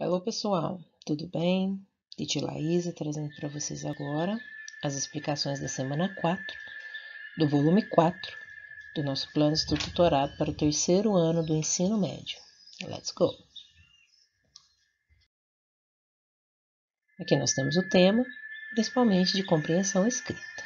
Hello pessoal, tudo bem? Titi Laísa trazendo para vocês agora as explicações da semana 4 do volume 4 do nosso plano de tutorado para o terceiro ano do ensino médio. Let's go! Aqui nós temos o tema, principalmente de compreensão escrita.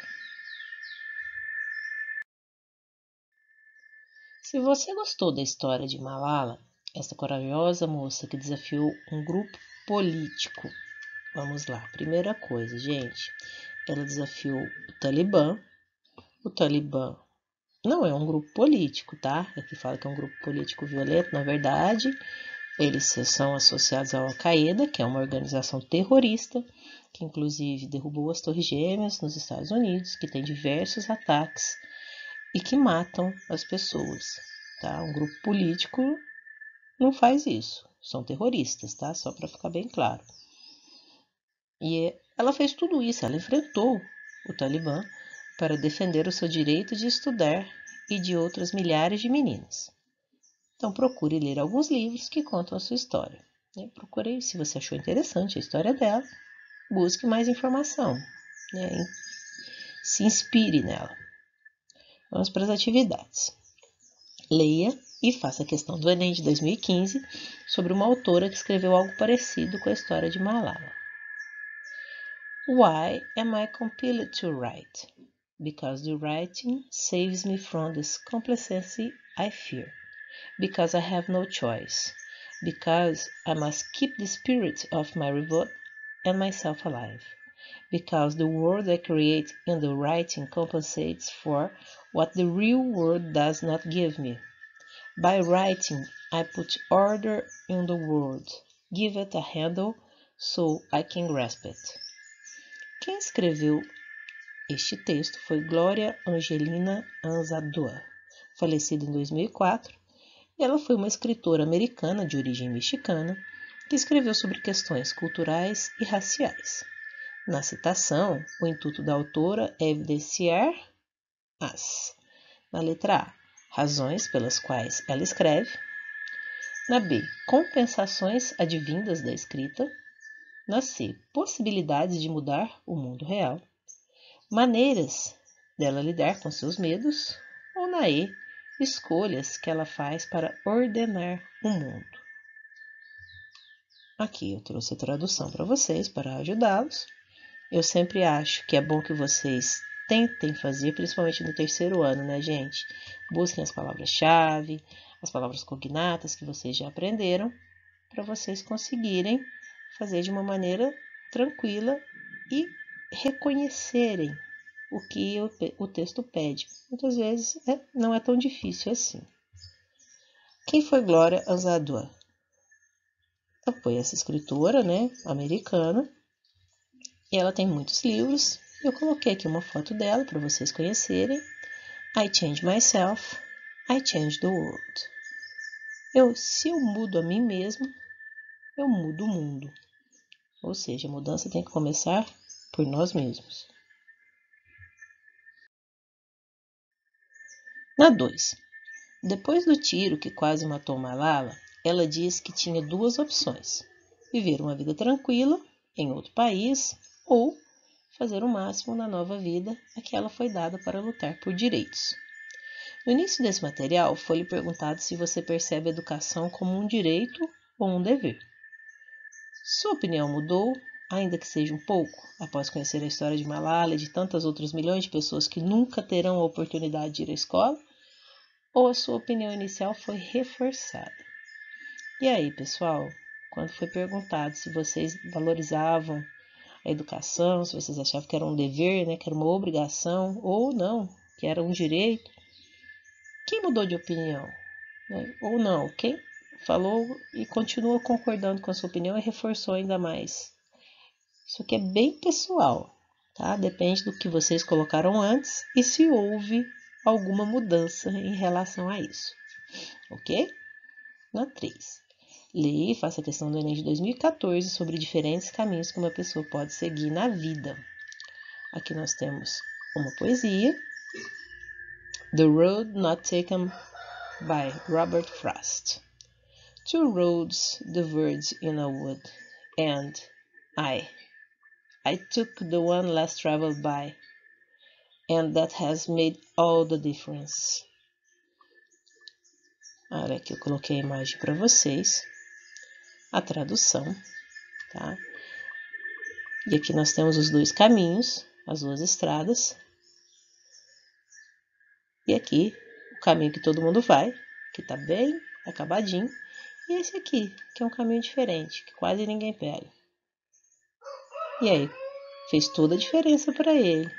Se você gostou da história de Malala, esta corajosa moça que desafiou um grupo político. Vamos lá, primeira coisa, gente. Ela desafiou o Talibã. O Talibã não é um grupo político, tá? Aqui fala que é um grupo político violento. Na verdade, eles são associados ao Al-Qaeda, que é uma organização terrorista, que inclusive derrubou as Torres Gêmeas nos Estados Unidos, que tem diversos ataques e que matam as pessoas. Tá? Um grupo político não faz isso. São terroristas, tá? Só para ficar bem claro. E ela fez tudo isso, ela enfrentou o Talibã para defender o seu direito de estudar e de outras milhares de meninas. Então procure ler alguns livros que contam a sua história. Né? Procure, se você achou interessante a história dela, busque mais informação. Né? Se inspire nela. Vamos para as atividades. Leia e faça a questão do Enem de 2015 sobre uma autora que escreveu algo parecido com a história de Malala. Why am I compelled to write? Because the writing saves me from this complacency I fear. Because I have no choice. Because I must keep the spirit of my revolt and myself alive. Because the world I create in the writing compensates for what the real world does not give me. By writing, I put order in the world, give it a handle so I can grasp it. Quem escreveu este texto foi Glória Angelina Anzadua, falecida em 2004. Ela foi uma escritora americana de origem mexicana que escreveu sobre questões culturais e raciais. Na citação, o intuito da autora é evidenciar as, na letra A, razões pelas quais ela escreve. Na B, compensações advindas da escrita. Na C, possibilidades de mudar o mundo real. Maneiras dela lidar com seus medos. Ou na E, escolhas que ela faz para ordenar o mundo. Aqui eu trouxe a tradução para vocês, para ajudá-los. Eu sempre acho que é bom que vocês tentem fazer, principalmente no terceiro ano, né, gente? Busquem as palavras-chave, as palavras cognatas que vocês já aprenderam, para vocês conseguirem fazer de uma maneira tranquila e reconhecerem o que o, texto pede. Muitas vezes é, não é tão difícil assim. Quem foi Glória Azadua? Foi essa escritora, né, americana, e ela tem muitos livros, eu coloquei aqui uma foto dela para vocês conhecerem. I change myself, I change the world. Eu, se eu mudo a mim mesmo, eu mudo o mundo. Ou seja, a mudança tem que começar por nós mesmos. Na 2. Depois do tiro que quase matou Malala, ela diz que tinha duas opções: viver uma vida tranquila em outro país ou fazer o máximo na nova vida a que ela foi dada para lutar por direitos. No início desse material, foi-lhe perguntado se você percebe a educação como um direito ou um dever. Sua opinião mudou, ainda que seja um pouco, após conhecer a história de Malala e de tantas outras milhões de pessoas que nunca terão a oportunidade de ir à escola? Ou a sua opinião inicial foi reforçada? E aí, pessoal, quando foi perguntado se vocês valorizavam a educação, se vocês achavam que era um dever, né, que era uma obrigação, ou não, que era um direito. Quem mudou de opinião? Né? Ou não? Quem falou e continua concordando com a sua opinião e reforçou ainda mais? Isso aqui é bem pessoal, tá? Depende do que vocês colocaram antes e se houve alguma mudança em relação a isso, ok? Na 3. E faça a questão do Enem de 2014 sobre diferentes caminhos que uma pessoa pode seguir na vida. Aqui nós temos uma poesia, The Road Not Taken by Robert Frost. Two roads diverged in a wood, and I, I took the one less traveled by, and that has made all the difference. Olha aqui, eu coloquei a imagem para vocês, a tradução, tá? E aqui nós temos os dois caminhos, as duas estradas. E aqui, o caminho que todo mundo vai, que tá bem acabadinho. E esse aqui, que é um caminho diferente, que quase ninguém pega. E aí, fez toda a diferença para ele.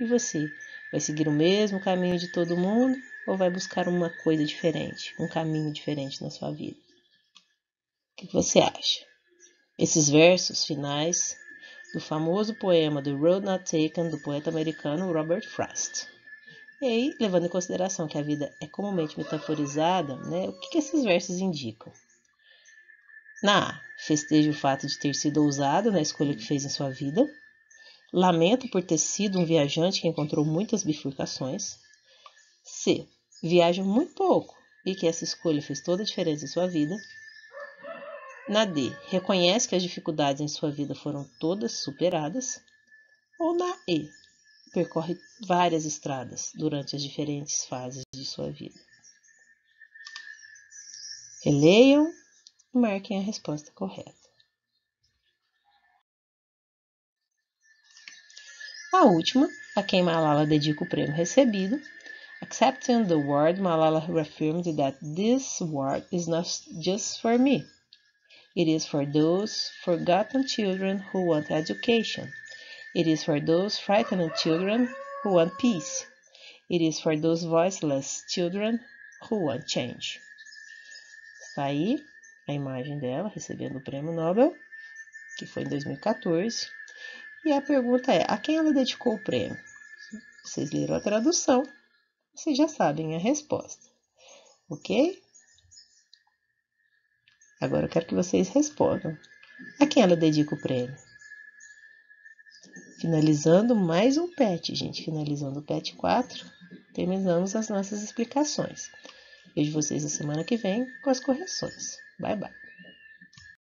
E você, vai seguir o mesmo caminho de todo mundo ou vai buscar uma coisa diferente, um caminho diferente na sua vida? O que você acha? Esses versos finais do famoso poema The Road Not Taken do poeta americano Robert Frost. E aí, levando em consideração que a vida é comumente metaforizada, né, o que, que esses versos indicam? Na A, festeja o fato de ter sido ousado na escolha que fez em sua vida. Lamento por ter sido um viajante que encontrou muitas bifurcações. C. Viaja muito pouco e que essa escolha fez toda a diferença em sua vida. Na D, reconhece que as dificuldades em sua vida foram todas superadas. Ou na E, percorre várias estradas durante as diferentes fases de sua vida. Releiam e marquem a resposta correta. A última, a quem Malala dedica o prêmio recebido. Accepting the award, Malala reaffirmed that this award is not just for me. It is for those forgotten children who want education. It is for those frightened children who want peace. It is for those voiceless children who want change. Está aí a imagem dela recebendo o prêmio Nobel, que foi em 2014. E a pergunta é: a quem ela dedicou o prêmio? Vocês leram a tradução, vocês já sabem a resposta, ok? Agora eu quero que vocês respondam. A quem ela dedica o prêmio? Finalizando mais um PET, gente. Finalizando o PET 4, terminamos as nossas explicações. Vejo vocês na semana que vem com as correções. Bye, bye.